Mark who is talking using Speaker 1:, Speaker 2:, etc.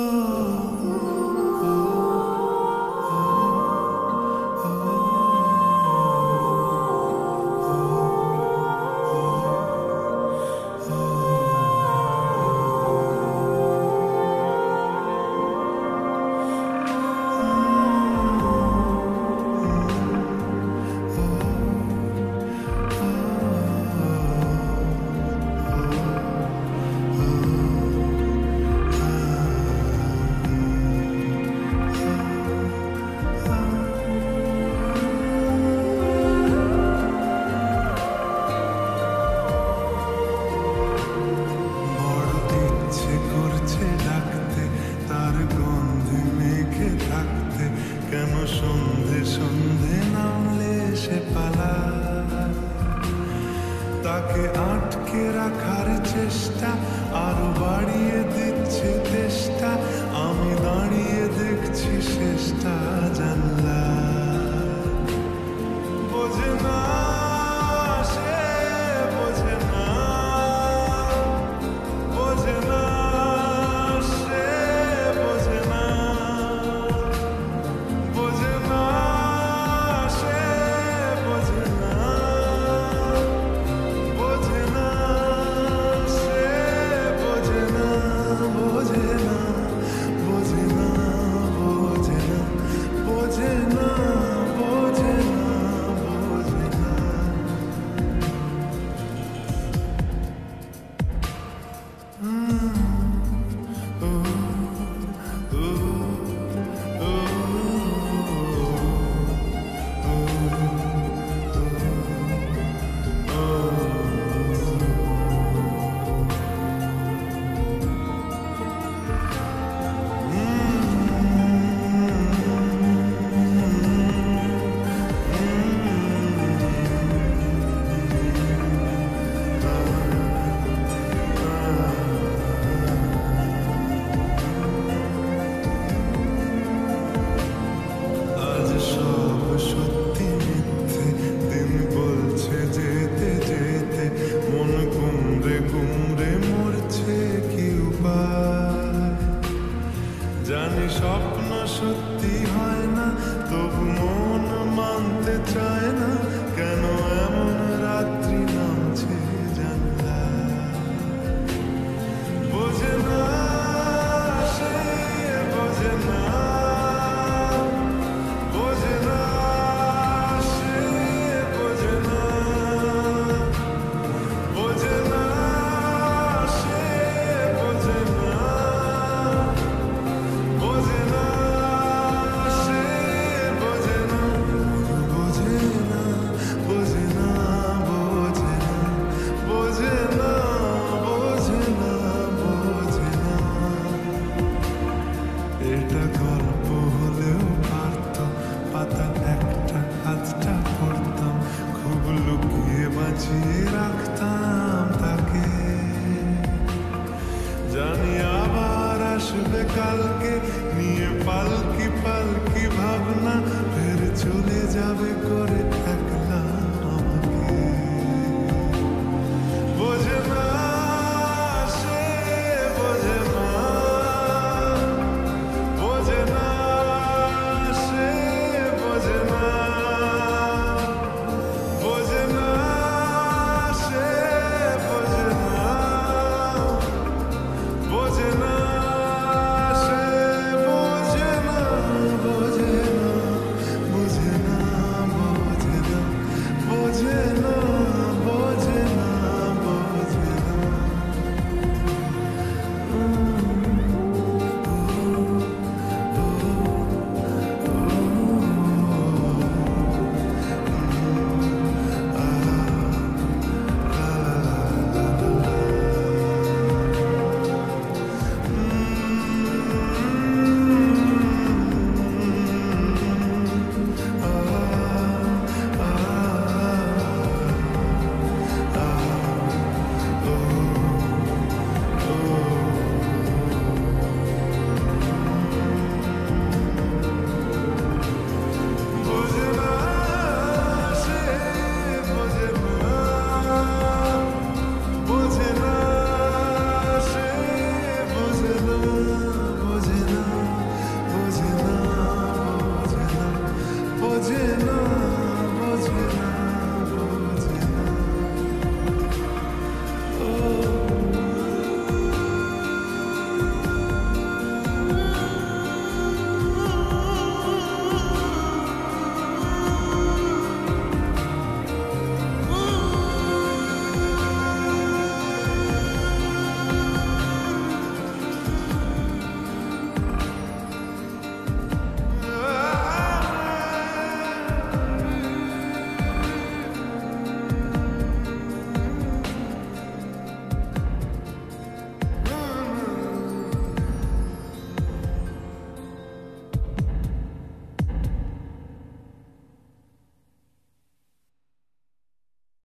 Speaker 1: Oh. তাকে আটকে রাখার চেষ্টা, আরও বাড়িয়ে দিচ্ছে চেষ্টা আমি দাঁড়িয়ে দেখছি শেষটা জানলা। বোঝে না should